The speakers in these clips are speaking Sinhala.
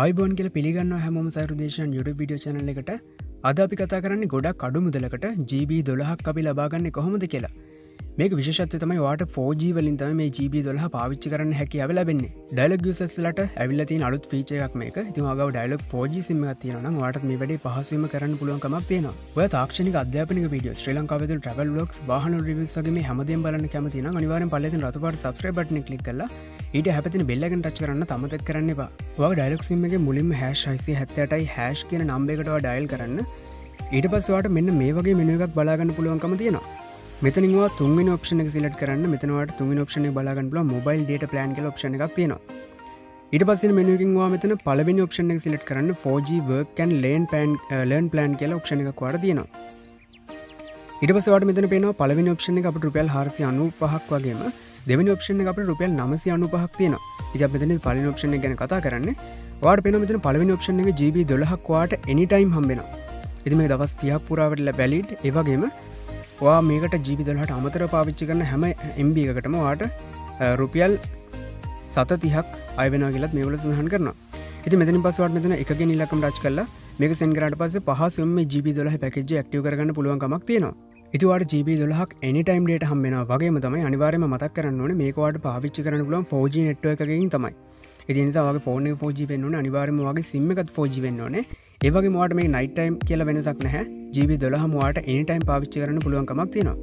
අයිබෝන් කියල පිළිගන්න හැමෝම සරුදේශන් යුඩ විඩියෝ චනල එකට. අද අපි කතා කරන්නේ ගොඩක් කඩු මුදලකට. ජීබ දොලහක් අපි ලබාගන්න කොහොමද කියලා. මේක විශෂත්ව තමයි වාට ෝජීවලින් තම මේ ජීබ දොලහ පාවිච්චි කරන්න හැකි ඇවලබෙන්නේ ඩයිලක් යුසස්ලට ඇවිල්ලති අලුත් ෆීච එකක් මේක. තිවාගව ඩයිලක් ෝජි සිම තියන වාට මේ වැඩේ පහසුවම කරන්න පුළුවන්කමක් තියෙන ඔය තාක්ෂණික අධ්‍යාපනික වීඩියෝ ශ්‍රී ලංකාවද ට්‍රවල් ලොක්ස් වාහන රිවසගේ හැමදේ බලන්න කැමතින අනිවාරෙන් පලති රතුපට සබස්්‍රේ බටන කලික් කලා ඊට හැපතින බෙල්ලගෙන් ටච් කරන්න තමතක් කරන්න එපා. වා ඩයිලක්සිමගේ මුලින්ම හැස් යිසි හැත්තටයි හැෂ් කියන නම්බෙකටවා ඩයිල් කරන්න. ඊට පස්වාට මෙන්න මේ වගේ මෙනුවක් බලාගන්න පුළුවන්කම තියෙනවා. මෙතනිවා තුන්ගෙන ඔප්ෂන සිලට කරන්න. මෙතනවට තුන් ඔප්ෂන බලාගන්න ල මොබයිල් ඩට ප්ලන් කල ඔප්ෂන එකක් තියෙනවා. ඊට පස්ස මෙනුකින්වා මෙතන පලවෙනි ඔප්ෂන එක සිලට කරන්න 4Gවර්කන් ලේන් පෑන් ලර්න් ප්ලන් කියල ඔප්ෂන එකක් වාට තියෙනවා. ඉට පසවට මෙතන පේන පලවෙනි ඔප්ෂන එක අප රුපියල් හරසි අනු පහක් වගේම දෙවනි ඔප්ෂන අප රුපියල් නමසි අනු පහක් තියෙන ඉති මෙතන පලි ඔප්ෂන ගැන කතා කරන්න. වාට පෙන මෙතන පලවෙනි ඔප්ෂන එක ජීබ දොලහක් වාට එනිටයිම් හම්බෙන ඉති මේ දවස් තියක් පුරාවටල බැලිට් ඒවගේම වා මේකට ජීවිදලට අමතර පාවිච්චි කරන හැම එම්බ එකටම වාට රුපියල් සත තිහක් අයවෙන කියලත් මේවල සහන් කරන ඉති මෙතනි පස්වට මෙතන එක නිලකම් රච් කල්ලා මේක සෙන්කරට පස පහසුම ජීබි දොල පැකජ ක්ටිය කරන්න පුළුවන්කමක් තියෙනවා. ඉතිවාට ජීබ දොලහක් එනිටයිම් ඩේට හම්බෙන වගේ මතම අනිවාරම මතක් කරන්න ඕන මේකවාට පාවිච්චි කරන පුලන් ෝජ නෙට්ව එකකින් තමයි. ඉතිනිසාගේ ෆෝන ෝජි වෙන්න අනිවාරම වගේ සිම්මකත් ෝජි වෙන්න ඕනේ. ඒවගේ මට මේ නයිටයිම් කියල වෙනසක් නැහැ. ජීවි දොළහමවාට එනිටයිම් පාවිච්චි කරන්න පුළුවන්කමක් තියෙනවා.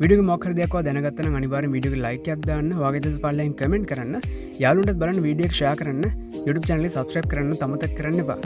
විඩිය මොකර දෙයක් දැනගත්තන අනිවාර විඩිය ලයිකයක් දාන්න වගේ පල්ලයින් කමෙන්ට් කරන්න යාලුන්ට බලන් වීඩියක් ෂා කරන්න යුඩු චනලි සබස්්‍රප් කරන්න තමතක් කරන්න බා